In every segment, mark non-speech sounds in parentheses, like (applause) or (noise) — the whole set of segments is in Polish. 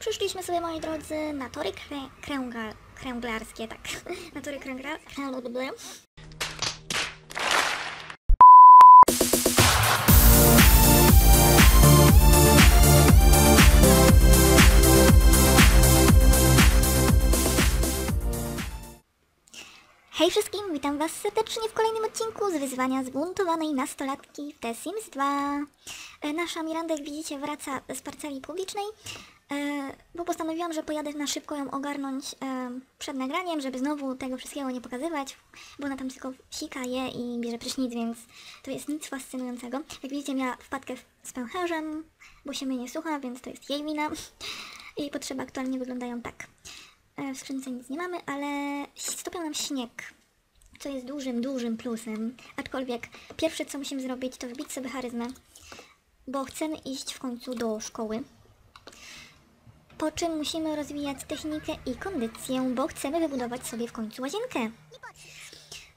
Przyszliśmy sobie, moi drodzy, na tory krę kręga kręglarskie, tak. (laughs) Na tory kręgla kręgla Hej wszystkim, witam was serdecznie w kolejnym odcinku z wyzwania zbuntowanej nastolatki w The Sims 2. E, Nasza Miranda, jak widzicie, wraca z parceli publicznej, bo postanowiłam, że pojadę na szybko ją ogarnąć e, przed nagraniem, żeby znowu tego wszystkiego nie pokazywać, bo ona tam tylko sika je i bierze prysznic, więc to jest nic fascynującego. Jak widzicie, miała wpadkę z pęcherzem, bo się mnie nie słucha, więc to jest jej wina. Jej potrzeby aktualnie wyglądają tak. E, W skrzynce nic nie mamy, ale stopiał nam śnieg, co jest dużym, dużym plusem. Aczkolwiek pierwsze co musimy zrobić to wbić sobie charyzmę, bo chcemy iść w końcu do szkoły. Po czym musimy rozwijać technikę i kondycję, bo chcemy wybudować sobie w końcu łazienkę.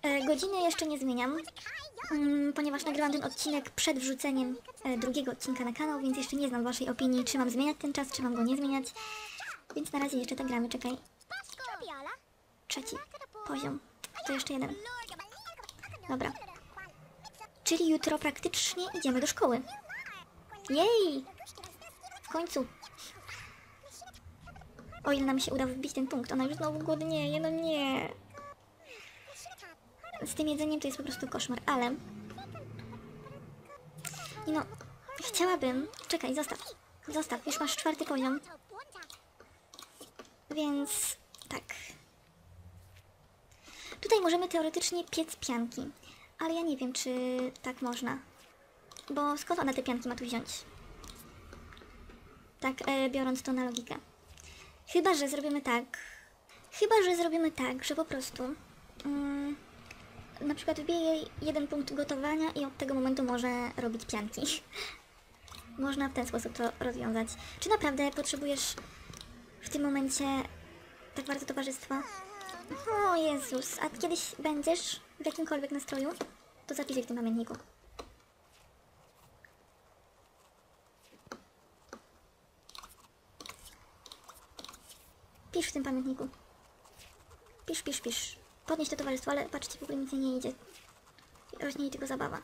E, Godziny jeszcze nie zmieniam, mm, ponieważ nagrałam ten odcinek przed wrzuceniem e, drugiego odcinka na kanał, więc jeszcze nie znam Waszej opinii, czy mam zmieniać ten czas, czy mam go nie zmieniać. Więc na razie jeszcze tak gramy, czekaj. Trzeci poziom. To jeszcze jeden. Dobra. Czyli jutro praktycznie idziemy do szkoły. Jej! W końcu. O ile nam się uda wbić ten punkt. Ona już znowu głodnieje, no nie. Z tym jedzeniem to jest po prostu koszmar, ale... No, chciałabym... Czekaj, zostaw. Zostaw, już masz czwarty poziom. Więc tak. Tutaj możemy teoretycznie piec pianki, ale ja nie wiem, czy tak można. Bo skąd ona te pianki ma tu wziąć? Tak, e, biorąc to na logikę. Chyba, że zrobimy tak. Chyba, że zrobimy tak, że po prostu mm, na przykład wbije jeden punkt gotowania i od tego momentu może robić pianki. (laughs) Można w ten sposób to rozwiązać. Czy naprawdę potrzebujesz w tym momencie tak bardzo towarzystwa? O Jezus, a kiedyś będziesz w jakimkolwiek nastroju? To zapisuj w tym pamiętniku. Pisz w tym pamiętniku. Pisz, pisz, pisz. Podnieś to towarzystwo, ale patrzcie, w ogóle nic nie idzie. Rośnie jej tylko zabawa.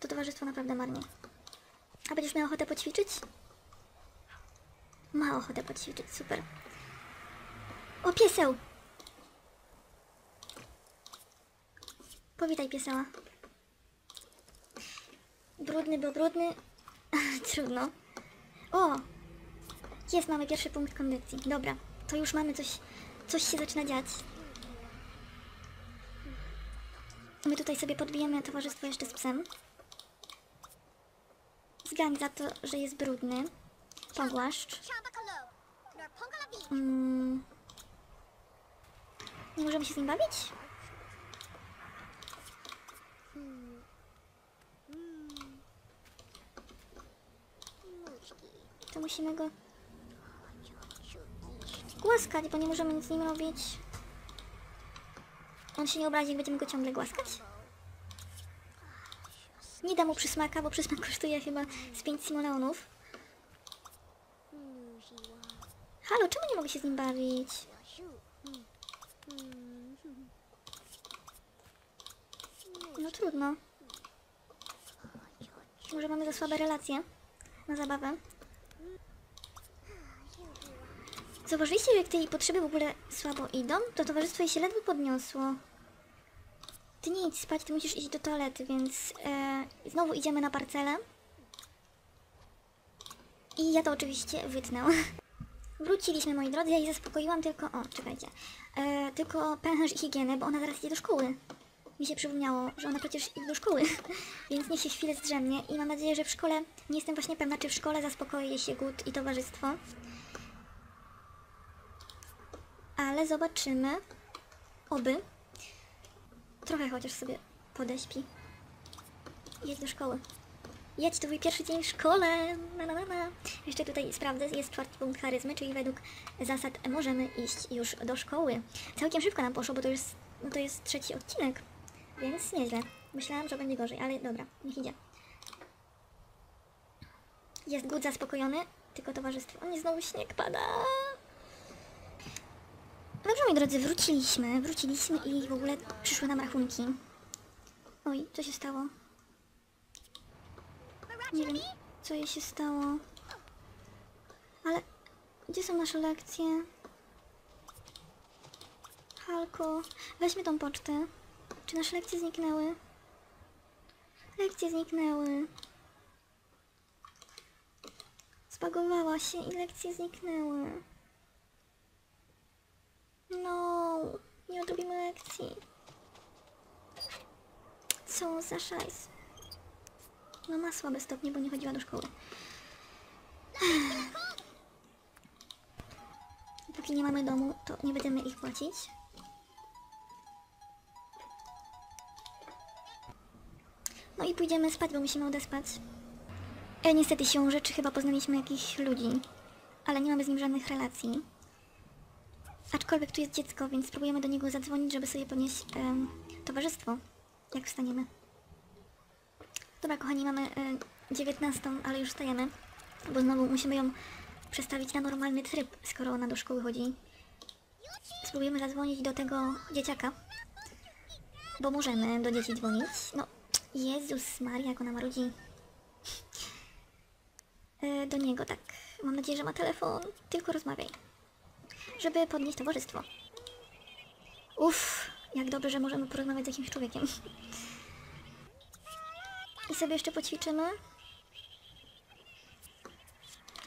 To towarzystwo naprawdę marnie. A będziesz miał ochotę poćwiczyć? Ma ochotę poćwiczyć, super. O, pieseł! Powitaj pieseła. Brudny, bo brudny. (laughs) Trudno. O! Jest, mamy pierwszy punkt kondycji. Dobra, to już mamy coś, coś się zaczyna dziać. My tutaj sobie podbijemy towarzystwo jeszcze z psem. Zgań za to, że jest brudny. Pogłaszcz. Mm. Nie możemy się z nim bawić? To musimy go głaskać, bo nie możemy nic z nim robić. On się nie obrazi, jak będziemy go ciągle głaskać? Nie da mu przysmaka, bo przysmak (laughs) kosztuje chyba z 5 simoleonów. Halo, czemu nie mogę się z nim bawić? No trudno. Może mamy za słabe relacje na zabawę. Zauważyliście, że jak te potrzeby w ogóle słabo idą, to towarzystwo jej się ledwo podniosło. Ty nie idź spać, ty musisz iść do toalety, więc e, znowu idziemy na parcelę. I ja to oczywiście wytnę. (laughs) Wróciliśmy, moi drodzy, ja jej zaspokoiłam tylko... O, czekajcie. E, tylko pęcherz i higienę, bo ona zaraz idzie do szkoły. Mi się przypomniało, że ona przecież idzie do szkoły, (laughs) więc niech się chwilę zdrzemnie i mam nadzieję, że w szkole... Nie jestem właśnie pewna, czy w szkole zaspokoi się głód i towarzystwo. Ale zobaczymy. Oby. Trochę chociaż sobie podeśpi. Jedź do szkoły. Jedź, to twój pierwszy dzień w szkole. Na, na, na. Jeszcze tutaj sprawdzę, jest czwarty punkt charyzmy, czyli według zasad możemy iść już do szkoły. Całkiem szybko nam poszło, bo to jest, no to jest trzeci odcinek, więc nieźle. Myślałam, że będzie gorzej, ale dobra, niech idzie. Jest głód zaspokojony. tylko towarzystwo. O nie, znowu śnieg pada. Dobrze, moi drodzy, wróciliśmy, wróciliśmy i w ogóle przyszły nam rachunki. Oj, co się stało? Nie wiem, co jej się stało. Ale gdzie są nasze lekcje? Halko, weźmy tą pocztę. Czy nasze lekcje zniknęły? Lekcje zniknęły. Zbagowała się i lekcje zniknęły. No, nie odrobimy lekcji. Co za szajs. No ma słabe stopnie, bo nie chodziła do szkoły. (sighs) Póki nie mamy domu, to nie będziemy ich płacić. No i pójdziemy spać, bo musimy odespać. E, niestety siłą rzeczy chyba poznaliśmy jakichś ludzi, ale nie mamy z nim żadnych relacji. Aczkolwiek tu jest dziecko, więc spróbujemy do niego zadzwonić, żeby sobie podnieść em, towarzystwo, jak wstaniemy. Dobra, kochani, mamy e, 19, ale już wstajemy, bo znowu musimy ją przestawić na normalny tryb, skoro ona do szkoły chodzi. Spróbujemy zadzwonić do tego dzieciaka, bo możemy do dzieci dzwonić. No, Jezus Maria, jak ona ma ludzi. E, do niego, tak. Mam nadzieję, że ma telefon. Tylko rozmawiaj. Żeby podnieść towarzystwo. Uff, jak dobrze, że możemy porozmawiać z jakimś człowiekiem. I sobie jeszcze poćwiczymy.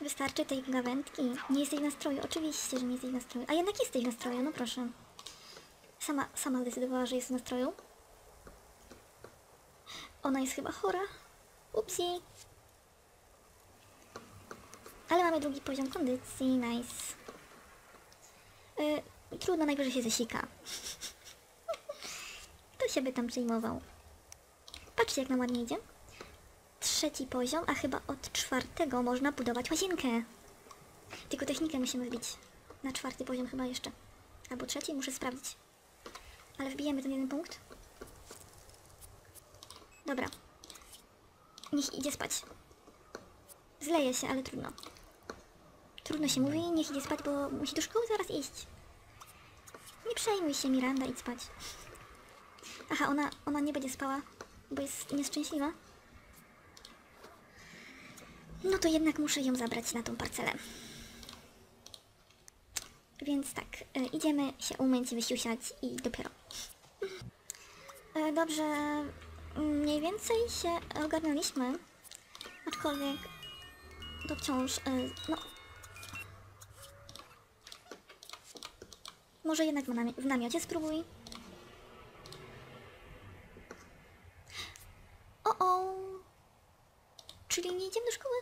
Wystarczy tej gawędki. Nie jesteś w nastroju. Oczywiście, że nie jesteś w nastroju. A jednak jesteś w nastroju, no proszę. Sama, sama zdecydowała, że jest w nastroju. Ona jest chyba chora. Upsi. Ale mamy drugi poziom kondycji. Nice. Yy, trudno, najwyżej się zesika. Kto się by tam przejmował? Patrzcie, jak nam ładnie idzie. Trzeci poziom, a chyba od czwartego można budować łazienkę. Tylko technikę musimy wbić. Na czwarty poziom chyba jeszcze. Albo trzeci, muszę sprawdzić. Ale wbijemy ten jeden punkt. Dobra. Niech idzie spać. Zleje się, ale trudno. Trudno się mówi, niech idzie spać, bo musi do szkoły zaraz iść. Nie przejmuj się, Miranda, idź spać. Aha, ona, ona nie będzie spała, bo jest nieszczęśliwa. No to jednak muszę ją zabrać na tą parcelę. Więc tak, e, idziemy się umyć, wysiusiać i dopiero. E, dobrze, mniej więcej się ogarnęliśmy. Aczkolwiek to wciąż, e, no... Może jednak w, namio w namiocie spróbuj. O, o! Czyli nie idziemy do szkoły?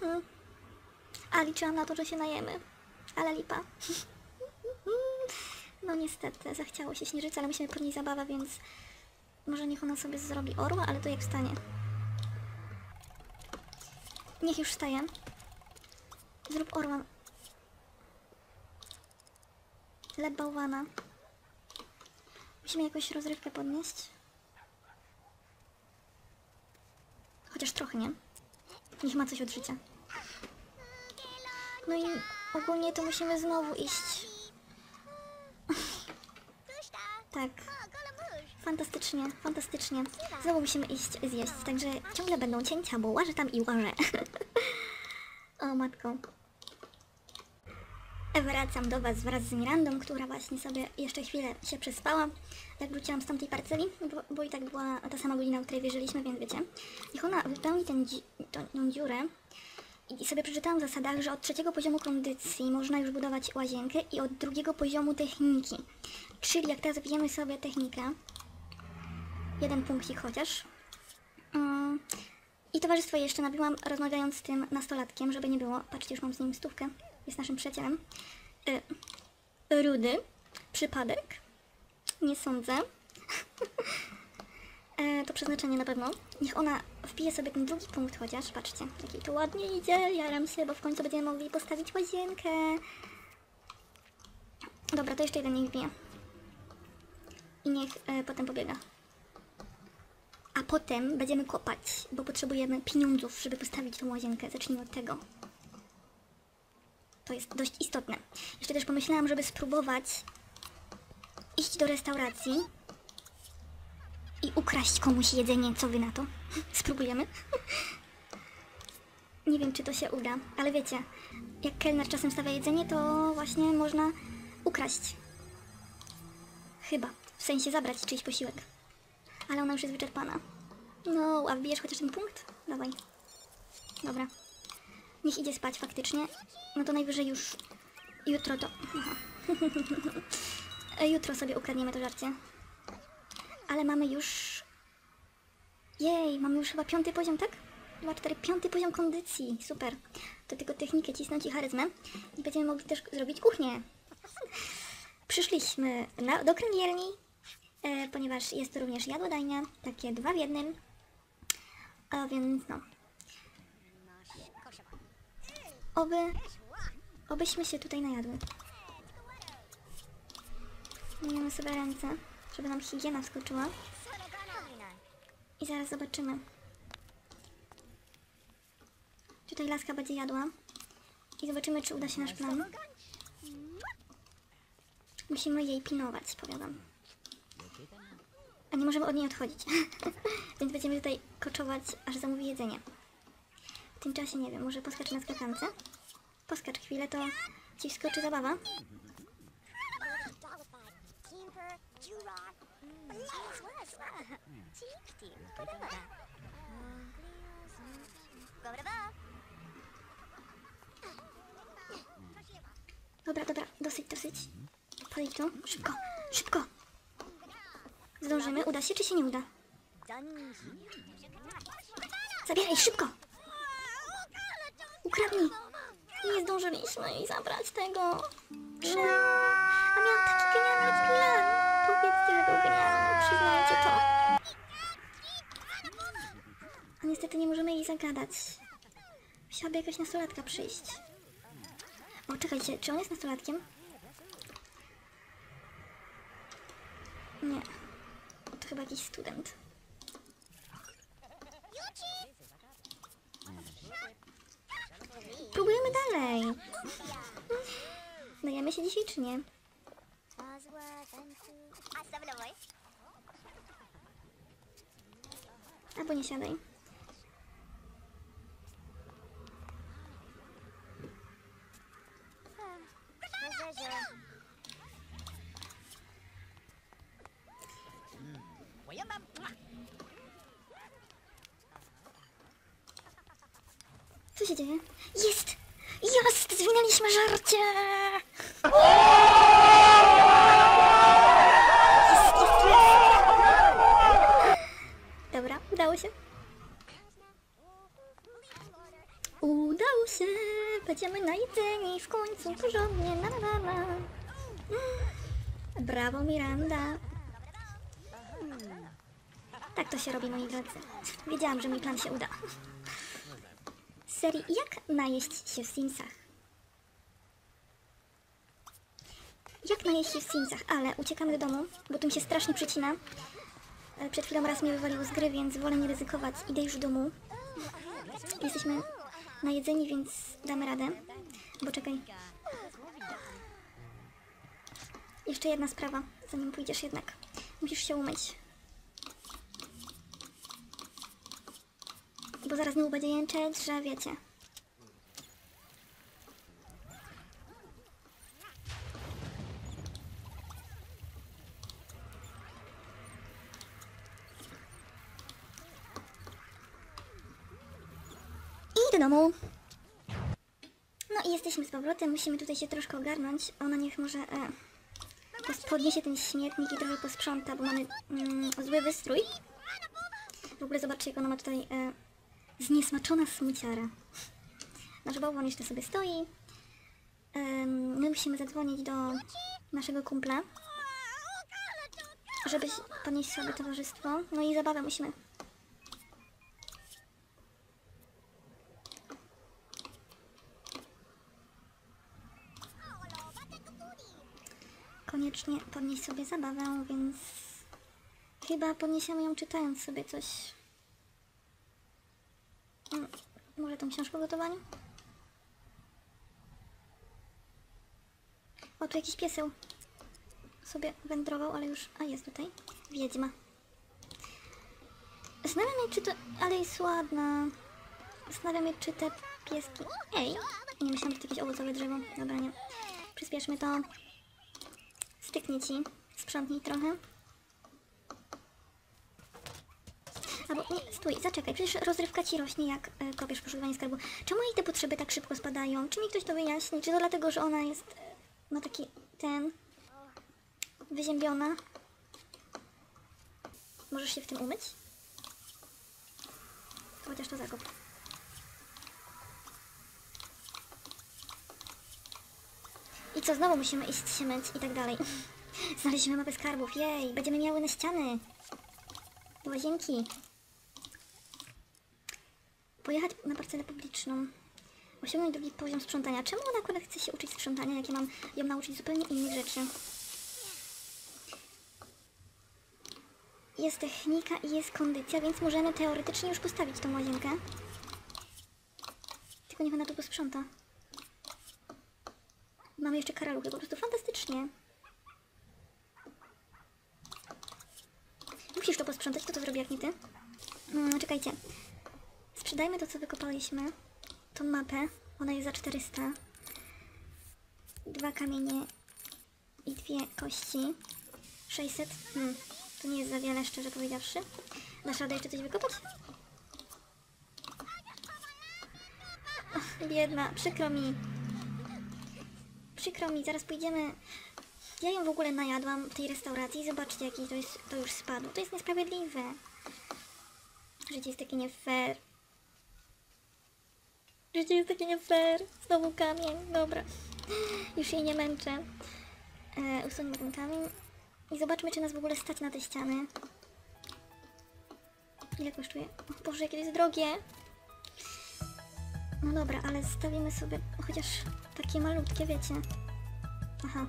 Hmm. A liczyłam na to, że się najemy. Ale lipa. (laughs) No niestety, zachciało się śnieżycy, ale musimy podnieść zabawę, więc może niech ona sobie zrobi orła, ale to jak wstanie. Niech już wstaje. Zrób orła. Lep bałwana. Musimy jakoś rozrywkę podnieść. Chociaż trochę, nie? Niech ma coś od życia. No i ogólnie to musimy znowu iść. tak. Fantastycznie, fantastycznie. Znowu musimy iść zjeść, także ciągle będą cięcia, bo łażę tam i łażę. (laughs) o matko. Wracam do Was wraz z Mirandą, która właśnie sobie jeszcze chwilę się przespała, jak wróciłam z tamtej parceli, bo, bo i tak była ta sama godzina, o której wierzyliśmy, więc wiecie. Niech ona wypełni ten, dzi- dziurę i sobie przeczytałam w zasadach, że od trzeciego poziomu kondycji można już budować łazienkę i od drugiego poziomu techniki. Czyli jak teraz wbijemy sobie technikę, jeden punkcik chociaż, mm, i towarzystwo jeszcze nabiłam rozmawiając z tym nastolatkiem, żeby nie było. Patrzcie, już mam z nim stówkę. Jest naszym przyjacielem. Y, rudy. Przypadek. Nie sądzę. e, (laughs) to przeznaczenie na pewno. Niech ona wbije sobie ten drugi punkt chociaż. Patrzcie, jaki to ładnie idzie. Jaram się, bo w końcu będziemy mogli postawić łazienkę. Dobra, to jeszcze jeden niech wbije. I niech e, potem pobiega. Potem będziemy kopać, bo potrzebujemy pieniądzów, żeby postawić tą łazienkę. Zacznijmy od tego. To jest dość istotne. Jeszcze też pomyślałam, żeby spróbować iść do restauracji i ukraść komuś jedzenie. Co wy na to? (laughs) Spróbujemy? (laughs) Nie wiem, czy to się uda, ale wiecie, jak kelner czasem stawia jedzenie, to właśnie można ukraść. Chyba. W sensie zabrać czyjś posiłek. Ale ona już jest wyczerpana. No, a wbijesz chociaż ten punkt? Dawaj. Dobra. Niech idzie spać faktycznie. No to najwyżej już jutro to... Aha. (laughs) jutro sobie ukradniemy to żarcie. Ale mamy już... Jej, mamy już chyba piąty poziom, tak? 2, 4, piąty poziom kondycji. Super. To tylko technikę cisnąć i charyzmę. I będziemy mogli też zrobić kuchnię. (laughs) Przyszliśmy na, do kręgierni, e, ponieważ jest to również jadłodajnia, takie dwa w jednym. A więc no. Oby, obyśmy się tutaj najadły. Myjemy sobie ręce, żeby nam higiena wskoczyła. I zaraz zobaczymy. Tutaj laska będzie jadła. I zobaczymy, czy uda się nasz plan. Musimy jej pilnować, powiadam. Nie możemy od niej odchodzić. (laughs) Więc będziemy tutaj koczować, aż zamówi jedzenie. W tym czasie, nie wiem, może poskacz na skakance? Poskacz chwilę, to ci wskoczy zabawa. Dobra, dobra, dosyć, dosyć. Podejdź tu, szybko, szybko. Zdążymy, uda się czy się nie uda? Zabieraj, szybko! Ukradnij! Nie zdążyliśmy jej zabrać tego. Czy... A miałam taki genialny plan. Powiedzcie, że był genialny, przyznajcie to. A niestety nie możemy jej zagadać. Musiałaby jakaś nastolatka przyjść. O, czekajcie, czy on jest nastolatkiem? Nie. Chyba jakiś student. Próbujemy dalej. Dajemy się dzisiaj czy nie? Albo nie siadaj. Co się dzieje? Jest! Jest! Zwinęliśmy żarcie! Jest, jest, jest! Dobra, udało się. Udało się! Będziemy najedzeni w końcu porządnie, na na na na. Brawo Miranda! Tak to się robi, moi drodzy. Wiedziałam, że mój plan się uda. Serii Jak najeść się w Simsach? Jak najeść się w Simsach? Ale uciekamy do domu, bo tu mi się strasznie przycina. E, Przed chwilą raz mnie wywaliło z gry, więc wolę nie ryzykować. Idę już do domu. Jesteśmy najedzeni, więc damy radę. Bo czekaj. Jeszcze jedna sprawa, zanim pójdziesz jednak. Musisz się umyć. Bo zaraz znowu będzie jęczeć, że wiecie. I do domu. No i jesteśmy z powrotem, musimy tutaj się troszkę ogarnąć. Ona niech może e, podniesie ten śmietnik i trochę posprząta, bo mamy mm, zły wystrój. W ogóle zobaczcie, jak ona ma tutaj e, zniesmaczona smuciara. Nasz bałwan jeszcze sobie stoi. My musimy zadzwonić do naszego kumpla, żeby podnieść sobie towarzystwo. No i zabawę musimy. Koniecznie podnieść sobie zabawę, więc chyba podniesiemy ją czytając sobie coś Może tą książkę o gotowaniu? O, tu jakiś pieseł sobie wędrował, ale już... A, jest tutaj. Wiedźma. Zastanawiam się, czy to... Ale jest ładna. Zastanawiam się, czy te pieski... Ej! Nie myślałam, że to jakieś owocowe drzewo. Dobra, nie. Przyspieszmy to. Styknie ci. Sprzątnij trochę. Albo nie, stój, zaczekaj, przecież rozrywka ci rośnie jak y, kopiesz poszukiwanie skarbu. Czemu jej te potrzeby tak szybko spadają? Czy mi ktoś to wyjaśni? Czy to dlatego, że ona jest, y, ma taki, ten, wyziębiona? Możesz się w tym umyć? Chociaż to zakop. I co, znowu musimy iść się myć i tak dalej. (laughs) Znaleźliśmy mapę skarbów, jej, będziemy miały na ściany. Łazienki. Pojechać na parcelę publiczną. Osiągnąć drugi poziom sprzątania. Czemu ona akurat chce się uczyć sprzątania, jak ja mam ją nauczyć zupełnie innych rzeczy? Jest technika i jest kondycja, więc możemy teoretycznie już postawić tą łazienkę. Tylko niech ona tu posprząta. Mamy jeszcze karaluchy, po prostu fantastycznie. Musisz to posprzątać, kto to zrobi jak nie ty? Mm, czekajcie. Sprzedajmy to, co wykopaliśmy. Tą mapę. Ona jest za 400. Dwa kamienie i dwie kości. 600. Hmm. To nie jest za wiele, szczerze powiedziawszy. Dasz radę jeszcze coś wykopać? Och, biedna, przykro mi. Przykro mi, zaraz pójdziemy... Ja ją w ogóle najadłam w tej restauracji. Zobaczcie, jaki to jest, to już spadło. To jest niesprawiedliwe. Życie jest takie nie fair. Życie jest takie nie fair. Znowu kamień. Dobra. Już jej nie męczę. E, usuńmy ten kamień. I zobaczmy, czy nas w ogóle stać na te ściany. Ile kosztuje? O Boże, jakie jest drogie. No dobra, ale stawimy sobie chociaż takie malutkie, wiecie. Aha.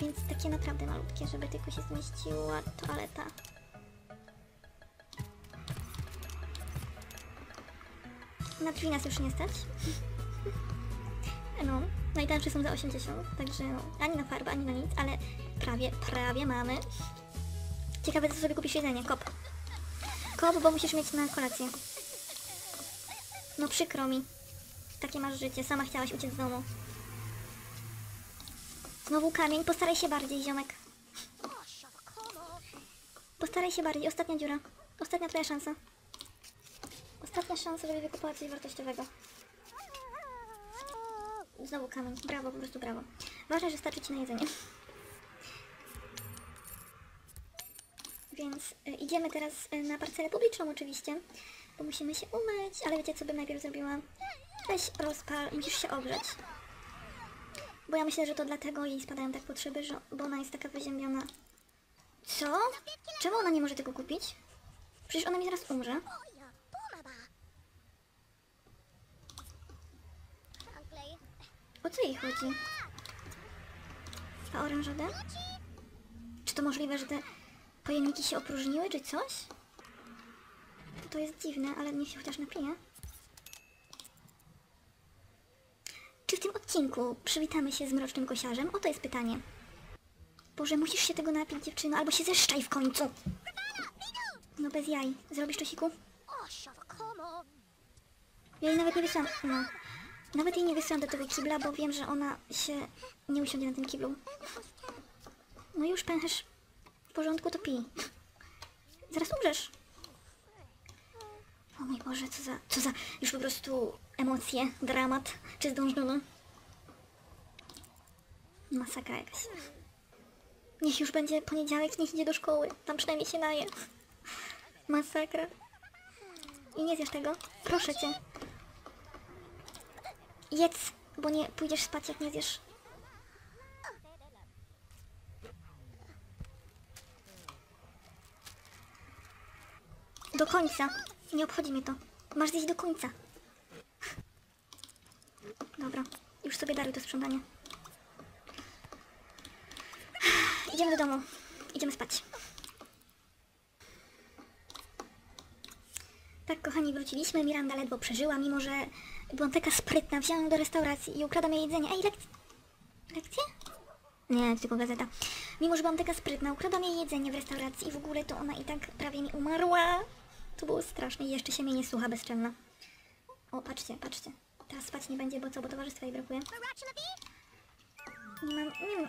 Więc takie naprawdę malutkie, żeby tylko się zmieściła toaleta. Na drzwi nas już nie stać. No, najtańsze są za 80, także no, ani na farbę, ani na nic, ale prawie, prawie mamy. Ciekawe, co sobie kupisz jedzenie, kop. Kop, bo musisz mieć na kolację. No przykro mi. Takie masz życie, sama chciałaś uciec z domu. Znowu kamień, postaraj się bardziej, ziomek. Postaraj się bardziej, ostatnia dziura. Ostatnia twoja szansa. Ostatnia szansa, żeby wykupała coś wartościowego. Znowu kamień. Brawo, po prostu brawo. Ważne, że starczy ci na jedzenie. Więc y, idziemy teraz y, na parcelę publiczną oczywiście, bo musimy się umyć, ale wiecie co bym najpierw zrobiła? Weź rozpal, musisz się ogrzeć. Bo ja myślę, że to dlatego jej spadają tak potrzeby, że, bo ona jest taka wyziębiona. Co? Czemu ona nie może tego kupić? Przecież ona mi zaraz umrze. O co jej chodzi? A orężadę? Czy to możliwe, że te pojemniki się opróżniły, czy coś? To, to jest dziwne, ale niech się chociaż napije. Czy w tym odcinku przywitamy się z mrocznym kosiarzem? Oto jest pytanie. Boże, musisz się tego napić, dziewczyno, albo się zeszczaj w końcu. No bez jaj. Zrobisz czosiku? Ja jej nawet nie wysłałam. No. Nawet jej nie wysłałam do tego kibla, bo wiem, że ona się nie usiądzie na tym kiblu. No już pęcherz. W porządku, to pij. Zaraz umrzesz. O mój Boże, co za, co za już po prostu emocje, dramat. Czy zdążono? Masakra jakaś. Niech już będzie poniedziałek, niech idzie do szkoły. Tam przynajmniej się naje. Masakra. I nie zjesz tego? Proszę cię. Jedz, bo nie pójdziesz spać, jak nie zjesz. Do końca. Nie obchodzi mnie to. Masz zjeść do końca. Dobra, już sobie daruj to sprzątanie. Idziemy do domu. Idziemy spać. Tak, kochani, wróciliśmy. Miranda ledwo przeżyła, mimo że byłam taka sprytna. Wzięłam ją do restauracji i ukradłam jej jedzenie. Ej, lekcje? Lekcje? Nie, tylko gazeta. Mimo, że byłam taka sprytna, ukradłam jej jedzenie w restauracji i w ogóle to ona i tak prawie mi umarła. To było straszne i jeszcze się mnie nie słucha bezczelna. O, patrzcie, patrzcie. Teraz spać nie będzie, bo co, bo towarzystwa jej brakuje. Nie mam, nie, nie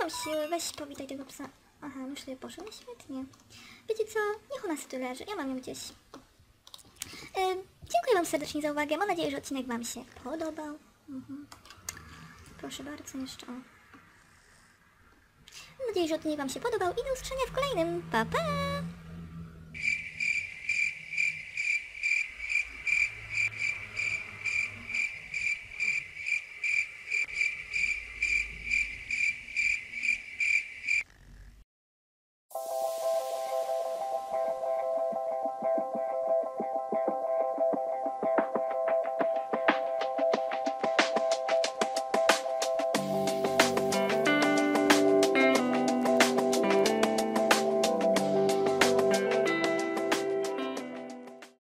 mam siły, weź powitaj tego psa. Aha, już sobie poszedł, no świetnie. Wiecie co, niech ona sobie leży, ja mam ją gdzieś. Dziękuję Wam serdecznie za uwagę, mam nadzieję, że odcinek Wam się podobał. Mhm. Proszę bardzo, jeszcze o. Mam nadzieję, że odcinek Wam się podobał i do usłyszenia w kolejnym. Pa, pa!